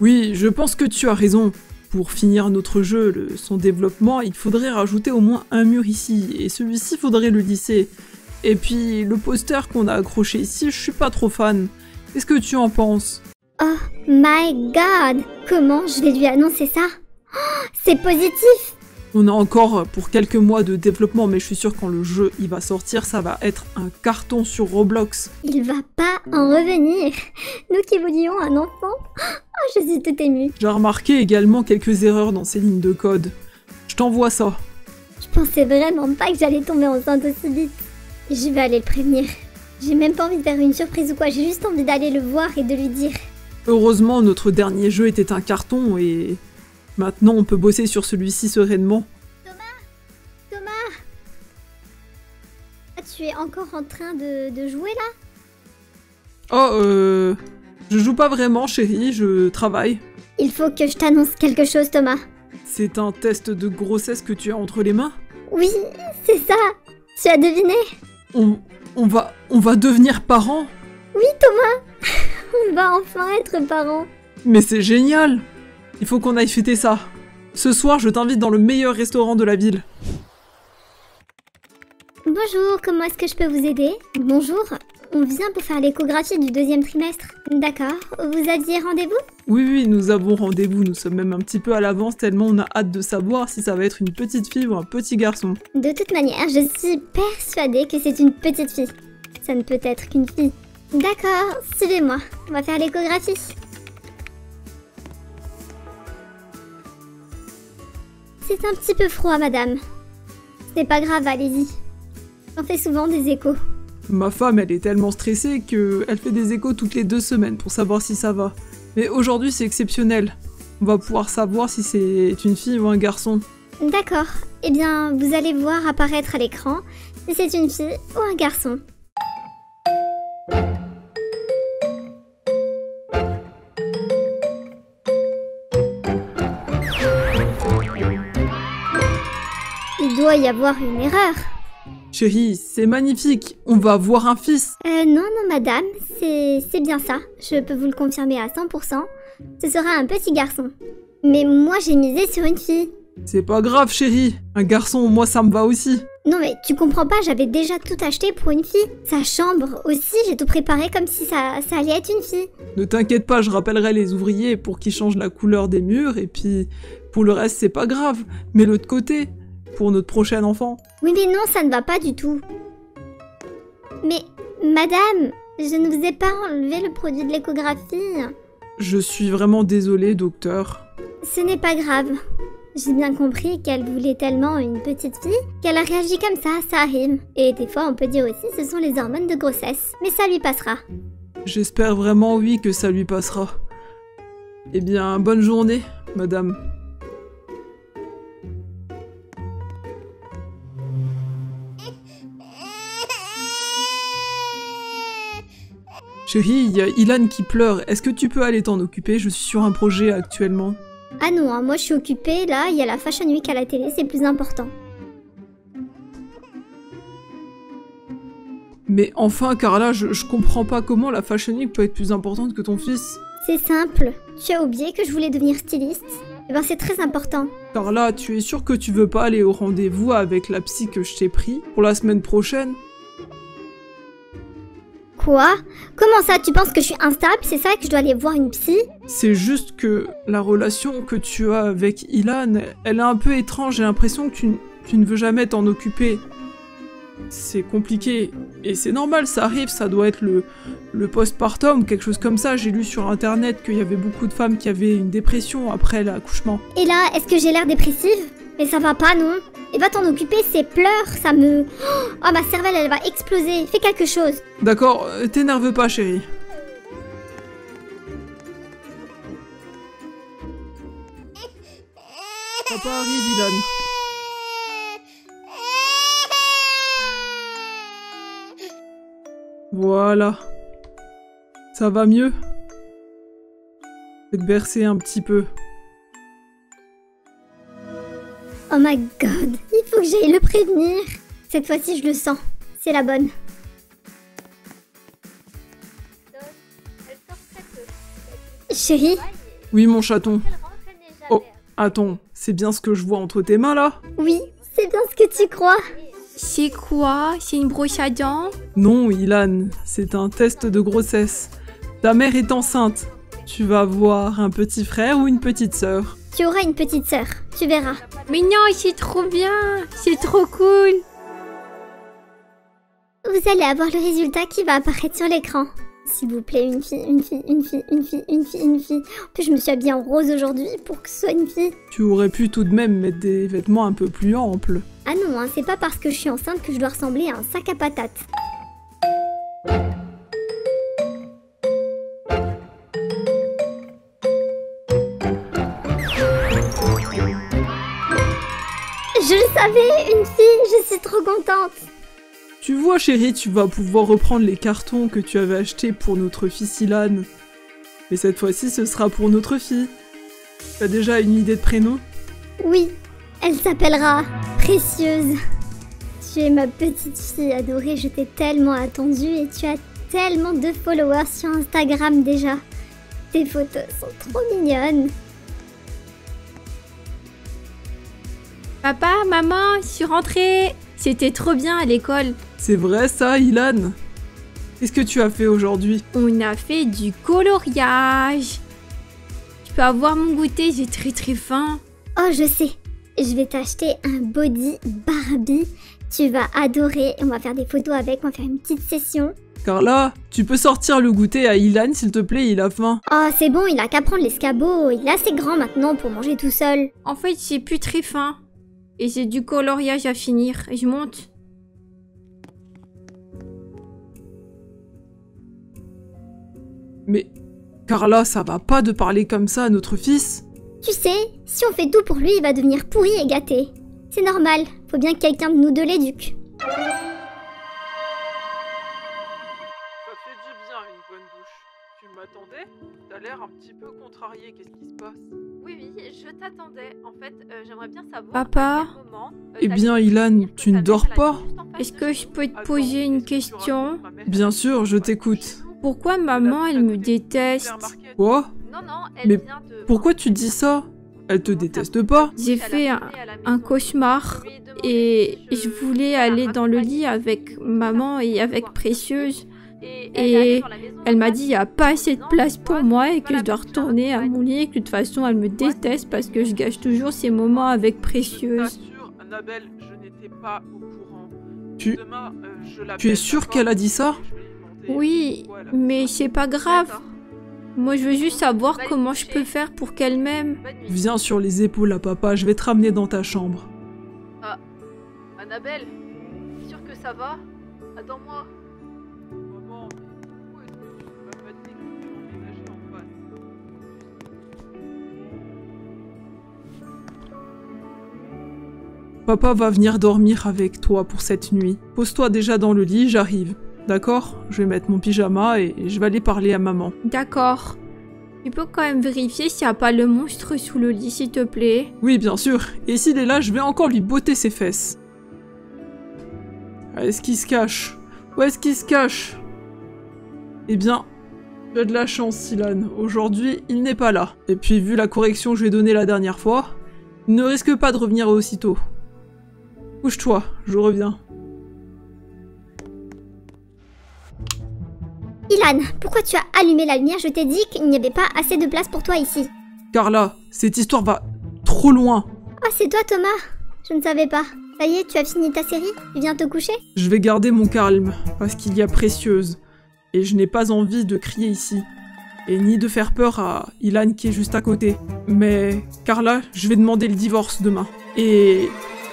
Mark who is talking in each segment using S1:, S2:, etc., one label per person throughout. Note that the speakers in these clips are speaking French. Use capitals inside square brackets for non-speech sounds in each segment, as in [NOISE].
S1: Oui, je pense que tu as raison. Pour finir notre jeu, son développement, il faudrait rajouter au moins un mur ici, et celui-ci faudrait le lisser. Et puis, le poster qu'on a accroché ici, je suis pas trop fan. Qu'est-ce que tu en penses?
S2: Oh my god Comment je vais lui annoncer ça? Oh, C'est positif
S1: On a encore pour quelques mois de développement, mais je suis sûr quand le jeu il va sortir, ça va être un carton sur Roblox.
S2: Il va pas en revenir Nous qui voulions un enfant Oh, je suis toute émue.
S1: J'ai remarqué également quelques erreurs dans ces lignes de code. Je t'envoie ça.
S2: Je pensais vraiment pas que j'allais tomber enceinte aussi vite. Je vais aller le prévenir. J'ai même pas envie de faire une surprise ou quoi, j'ai juste envie d'aller le voir et de lui dire.
S1: Heureusement, notre dernier jeu était un carton et maintenant on peut bosser sur celui-ci sereinement.
S2: Thomas! Ah, tu es encore en train de, de jouer là?
S1: Oh, euh... Je joue pas vraiment, chérie, je travaille.
S2: Il faut que je t'annonce quelque chose, Thomas.
S1: C'est un test de grossesse que tu as entre les mains?
S2: Oui, c'est ça. Tu as deviné?
S1: On, on va... On va devenir parents?
S2: Oui, Thomas. [LAUGHS] On va enfin être parents.
S1: Mais c'est génial Il faut qu'on aille fêter ça. Ce soir, je t'invite dans le meilleur restaurant de la ville.
S2: Bonjour, comment est-ce que je peux vous aider? Bonjour, on vient pour faire l'échographie du deuxième trimestre. D'accord, vous aviez rendez-vous?
S1: Oui, oui, nous avons rendez-vous, nous sommes même un petit peu à l'avance tellement on a hâte de savoir si ça va être une petite fille ou un petit garçon.
S2: De toute manière, je suis persuadée que c'est une petite fille. Ça ne peut être qu'une fille. D'accord, suivez-moi, on va faire l'échographie. C'est un petit peu froid, madame. C'est pas grave, allez-y. On fait souvent des échos.
S1: Ma femme, elle est tellement stressée que elle fait des échos toutes les deux semaines pour savoir si ça va. Mais aujourd'hui, c'est exceptionnel. On va pouvoir savoir si c'est une fille ou un garçon.
S2: D'accord, eh bien, vous allez voir apparaître à l'écran si c'est une fille ou un garçon. Doit y avoir une erreur.
S1: Chérie, c'est magnifique. On va voir un fils.
S2: Euh, non, non, madame, c'est c'est bien ça. Je peux vous le confirmer à 100%. Ce sera un petit garçon. Mais moi, j'ai misé sur une fille.
S1: C'est pas grave, chérie. Un garçon, moi, ça me va aussi.
S2: Non mais tu comprends pas, j'avais déjà tout acheté pour une fille. Sa chambre aussi, j'ai tout préparé comme si ça, ça allait être une fille.
S1: Ne t'inquiète pas, je rappellerai les ouvriers pour qu'ils changent la couleur des murs et puis pour le reste, c'est pas grave. Mais l'autre côté, pour notre prochain enfant.
S2: Oui mais non, ça ne va pas du tout. Mais madame, je ne vous ai pas enlevé le produit de l'échographie.
S1: Je suis vraiment désolée, docteur.
S2: Ce n'est pas grave. J'ai bien compris qu'elle voulait tellement une petite fille qu'elle a réagi comme ça, ça arrive. Et des fois, on peut dire aussi ce sont les hormones de grossesse. Mais ça lui passera.
S1: J'espère vraiment, oui, que ça lui passera. Eh bien, bonne journée, madame. Chérie, il y a Ilan qui pleure. Est-ce que tu peux aller t'en occuper? Je suis sur un projet actuellement.
S2: Ah non, hein, moi je suis occupée, là, il y a la Fashion Week à la télé, c'est plus important.
S1: Mais enfin, Carla, je, je comprends pas comment la Fashion Week peut être plus importante que ton fils.
S2: C'est simple. Tu as oublié que je voulais devenir styliste Eh ben c'est très important.
S1: Carla, tu es sûre que tu veux pas aller au rendez-vous avec la psy que je t'ai pris pour la semaine prochaine?
S2: Quoi? Comment ça Tu penses que je suis instable? C'est ça que je dois aller voir une psy?
S1: C'est juste que la relation que tu as avec Ilan, elle est un peu étrange. J'ai l'impression que tu, ne veux jamais t'en occuper. C'est compliqué. Et c'est normal, ça arrive, ça doit être le, le postpartum ou quelque chose comme ça. J'ai lu sur internet qu'il y avait beaucoup de femmes qui avaient une dépression après l'accouchement.
S2: Et là, est-ce que j'ai l'air dépressive? Mais ça va pas, non? Et va t'en occuper, ces pleurs, ça me... Oh, ma cervelle, elle va exploser. Fais quelque chose.
S1: D'accord, euh, t'énerve pas, chérie. Papa arrive, Ilan. Voilà. Ça va mieux? Je vais te bercer un petit peu.
S2: Oh my god, il faut que j'aille le prévenir. Cette fois-ci, je le sens. C'est la bonne. Chérie,
S1: Oui, mon chaton. Oh, attends, c'est bien ce que je vois entre tes mains là?
S2: Oui, c'est bien ce que tu crois.
S3: C'est quoi? C'est une brosse à dents?
S1: Non, Ilan, c'est un test de grossesse. Ta mère est enceinte. Tu vas avoir un petit frère ou une petite sœur.
S2: Tu auras une petite sœur, tu verras.
S3: Mais non, c'est trop bien C'est trop cool
S2: Vous allez avoir le résultat qui va apparaître sur l'écran. S'il vous plaît, une fille, une fille, une fille, une fille, une fille, une fille. En plus, je me suis habillée en rose aujourd'hui pour que ce soit une fille.
S1: Tu aurais pu tout de même mettre des vêtements un peu plus amples.
S2: Ah non, hein, c'est pas parce que je suis enceinte que je dois ressembler à un sac à patates. Une fille, je suis trop contente.
S1: Tu vois, chérie, tu vas pouvoir reprendre les cartons que tu avais achetés pour notre fils Ilan. Mais cette fois-ci, ce sera pour notre fille. T'as déjà une idée de prénom?
S2: Oui, elle s'appellera Précieuse. Tu es ma petite fille adorée, je t'ai tellement attendue et tu as tellement de followers sur Instagram déjà. Tes photos sont trop mignonnes.
S3: Papa, maman, je suis rentrée C'était trop bien à l'école.
S1: C'est vrai ça, Ilan? Qu'est-ce que tu as fait aujourd'hui?
S3: On a fait du coloriage. Tu peux avoir mon goûter, j'ai très très faim.
S2: Oh, je sais. Je vais t'acheter un body Barbie. Tu vas adorer. On va faire des photos avec. On va faire une petite session.
S1: Carla, tu peux sortir le goûter à Ilan, s'il te plaît, il a faim.
S2: Oh, c'est bon, il a qu'à prendre l'escabeau. Il est assez grand maintenant pour manger tout seul.
S3: En fait, j'ai plus très faim. Et j'ai du coloriage à finir. Et je monte.
S1: Mais Carla, ça va pas de parler comme ça à notre fils
S2: Tu sais, si on fait tout pour lui, il va devenir pourri et gâté. C'est normal. Faut bien que quelqu'un de nous deux l'éduque.
S1: Ça fait du bien une bonne douche. Tu m'attendais? T'as l'air un petit peu contrarié, qu'est-ce qui se passe?
S4: Oui, oui, je t'attendais. En fait, euh, j'aimerais bien savoir.
S3: Papa
S4: à quel moment, euh,
S1: Eh bien, Ilan, tu ne dors pas
S3: Est-ce que je peux te poser une question
S1: Bien sûr, je t'écoute.
S3: Pourquoi maman, elle me déteste
S1: Quoi
S4: Non, non, elle
S1: Mais
S4: vient de.
S1: Pourquoi tu dis ça Elle te déteste pas
S3: J'ai fait un, cauchemar et je voulais aller dans le lit avec maman et avec Précieuse.
S4: Et, elle,
S3: m'a dit il n'y a pas assez de place pour moi et que je dois retourner à mon lit et que de toute façon elle me déteste parce que je gâche toujours ces moments avec Précieuse.
S1: Annabelle, je n'étais pas au courant.
S3: Tu-
S1: Tu es sûr qu'elle a dit ça
S3: Oui, mais c'est pas grave. Moi je veux juste savoir comment je peux faire pour qu'elle m'aime.
S1: Viens sur les épaules à papa, je vais te ramener dans ta chambre.
S4: Annabelle, t'es sûre que ça va? Attends-moi.
S1: Papa va venir dormir avec toi pour cette nuit. Pose-toi déjà dans le lit, j'arrive. D'accord? Je vais mettre mon pyjama et je vais aller parler à maman.
S3: D'accord. Tu peux quand même vérifier s'il n'y a pas le monstre sous le lit s'il te plaît?
S1: Oui, bien sûr. Et s'il est là, je vais encore lui botter ses fesses. Ah, Est-ce qu'il se cache? Où est-ce qu'il se cache? Eh bien, tu as de la chance, Silan. Aujourd'hui, il n'est pas là. Et puis, vu la correction que je lui ai donnée la dernière fois, il ne risque pas de revenir aussitôt. Couche-toi, je reviens.
S2: Ilan, pourquoi tu as allumé la lumière? Je t'ai dit qu'il n'y avait pas assez de place pour toi ici.
S1: Carla, cette histoire va trop loin.
S2: Oh, c'est toi Thomas? Je ne savais pas. Ça y est, tu as fini ta série? Tu viens te coucher
S1: Je vais garder mon calme, parce qu'il y a précieuse. Et je n'ai pas envie de crier ici. Et ni de faire peur à Ilan qui est juste à côté. Mais, Carla, je vais demander le divorce demain. Et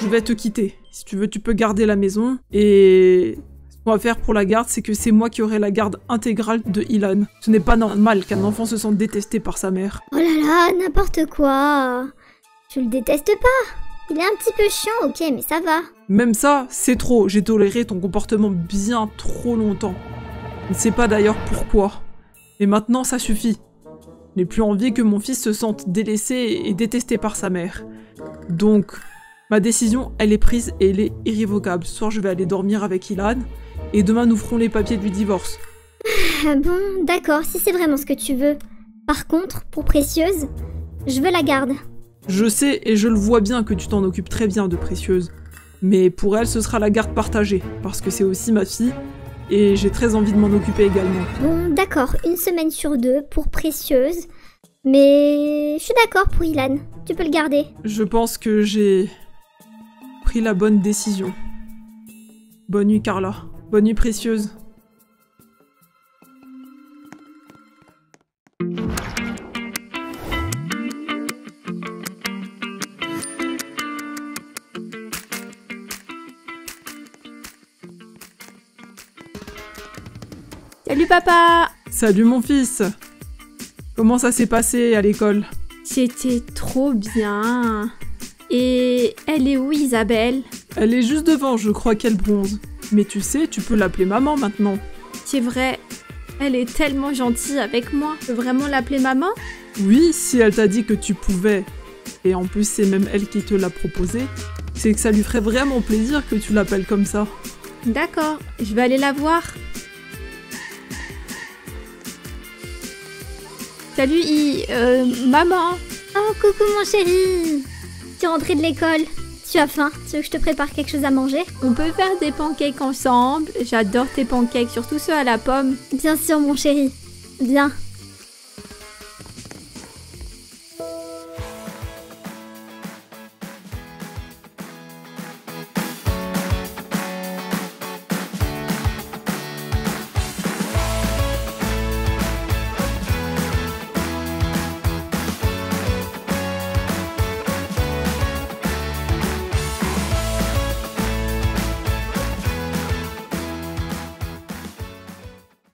S1: je vais te quitter. Si tu veux, tu peux garder la maison. Et ce qu'on va faire pour la garde, c'est que c'est moi qui aurai la garde intégrale de Ilan. Ce n'est pas normal qu'un enfant se sente détesté par sa mère.
S2: Oh là là, n'importe quoi. Je le déteste pas. Il est un petit peu chiant, ok, mais ça va.
S1: Même ça, c'est trop. J'ai toléré ton comportement bien trop longtemps. Je ne sais pas d'ailleurs pourquoi. Mais maintenant, ça suffit. Je n'ai plus envie que mon fils se sente délaissé et détesté par sa mère. Donc, ma décision, elle est prise et elle est irrévocable. Ce soir, je vais aller dormir avec Ilan. Et demain, nous ferons les papiers du divorce.
S2: Ah bon, d'accord, si c'est vraiment ce que tu veux. Par contre, pour Précieuse, je veux la garde.
S1: Je sais et je le vois bien que tu t'en occupes très bien de Précieuse. Mais pour elle, ce sera la garde partagée, parce que c'est aussi ma fille, et j'ai très envie de m'en occuper également.
S2: Bon, d'accord, une semaine sur deux pour Précieuse. Mais je suis d'accord pour Ilan. Tu peux le garder.
S1: Je pense que j'ai pris la bonne décision. Bonne nuit, Carla. Bonne nuit, Précieuse.
S3: Salut papa
S1: Salut mon fils Comment ça s'est passé à l'école?
S3: C'était trop bien. Et elle est où Isabelle
S1: Elle est juste devant, je crois qu'elle bronze. Mais tu sais, tu peux l'appeler maman maintenant.
S3: C'est vrai, elle est tellement gentille avec moi. Je peux vraiment l'appeler maman
S1: Oui, si elle t'a dit que tu pouvais, et en plus c'est même elle qui te l'a proposé, c'est que ça lui ferait vraiment plaisir que tu l'appelles comme ça.
S3: D'accord, je vais aller la voir. Salut I... euh, maman
S2: Oh, coucou mon chéri Tu es rentré de l'école. Tu as faim Tu veux que je te prépare quelque chose à manger?
S3: On peut faire des pancakes ensemble. J'adore tes pancakes, surtout ceux à la pomme.
S2: Bien sûr mon chéri. Viens,